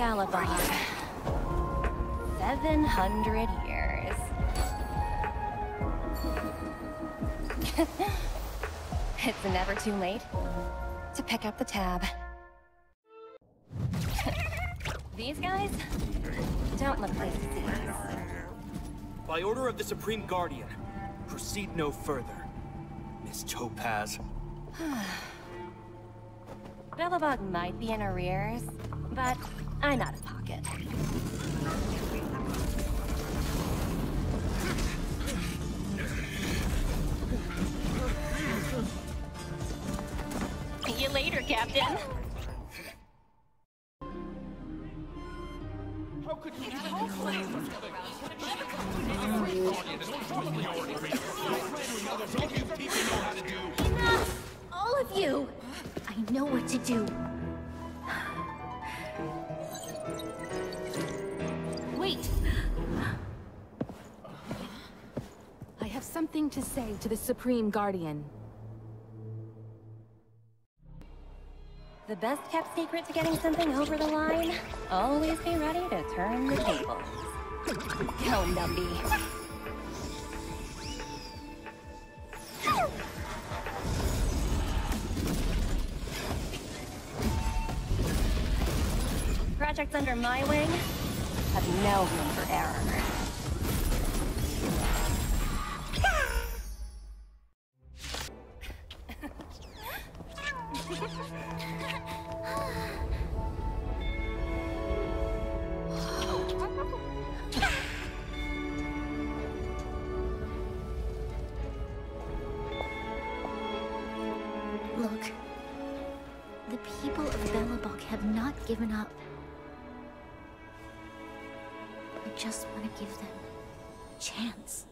Galabon. 700 years. it's never too late to pick up the tab. These guys don't look pleased to. By order of the Supreme Guardian, proceed no further. Miss Topaz. Belobog might be in arrears, but I'm out of pocket. See you later, Captain. Enough! All of you! I know what to do. Wait! I have something to say to the Supreme Guardian. The best kept secret to getting something over the line? Always be ready to turn the tables. Go, Numby. Projects under my wing have no room for error. The people of Belobog have not given up. I just want to give them a chance.